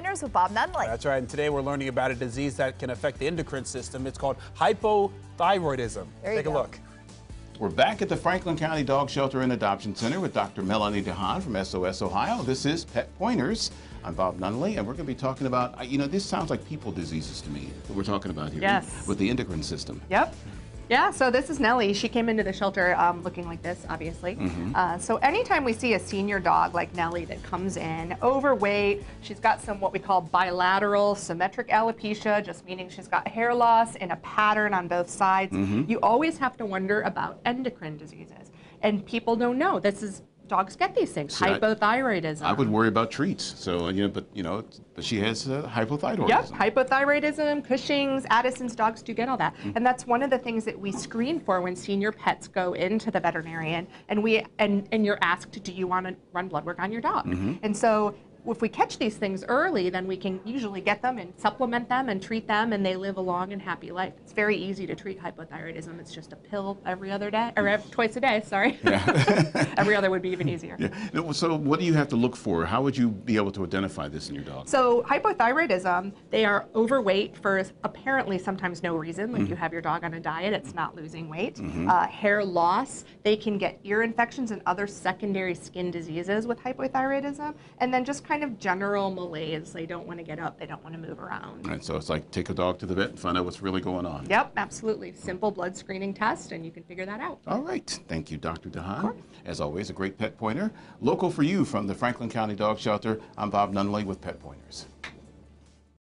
Pointers with Bob Nunley. That's right. And today we're learning about a disease that can affect the endocrine system. It's called hypothyroidism. There you Take a go. look. We're back at the Franklin County Dog Shelter and Adoption Center with Dr. Melanie DeHaan from SOS Ohio. This is Pet Pointers. I'm Bob Nunley, and we're going to be talking about, you know, this sounds like people diseases to me that we're talking about here. Yes. With the endocrine system. Yep. Yeah, so this is Nellie. She came into the shelter um, looking like this, obviously. Uh, so anytime we see a senior dog like Nellie that comes in, overweight, she's got some what we call bilateral symmetric alopecia, just meaning she's got hair loss in a pattern on both sides. You always have to wonder about endocrine diseases. And people don't know. This is dogs get these things. See, Hypothyroidism. I would worry about treats. So, you know, but, you know, but she has uh, hypothyroidism. Yep, hypothyroidism, Cushing's, Addison's dogs do get all that. And that's one of the things that we screen for when senior pets go into the veterinarian and we and, and you're asked, do you want to run blood work on your dog? And so if we catch these things early, then we can usually get them and supplement them and treat them and they live a long and happy life. It's very easy to treat hypothyroidism. It's just a pill every other day, or ev- twice a day, sorry. every other would be even easier. Yeah. So, what do you have to look for? How would you be able to identify this in your dog? So hypothyroidism, they are overweight for apparently sometimes no reason. Like you have your dog on a diet, it's not losing weight. Uh, hair loss, they can get ear infections and other secondary skin diseases with hypothyroidism. And then just kind of general malaise. They don't want to get up, they don't want to move around. Right, so it's like take a dog to the vet and find out what's really going on. Yep, absolutely. Simple blood screening test, and you can figure that out. All right. Thank you, Dr. DeHaan. As always, a great pet pointer. Local for you from the Franklin County Dog Shelter, I'm Bob Nunley with Pet Pointers.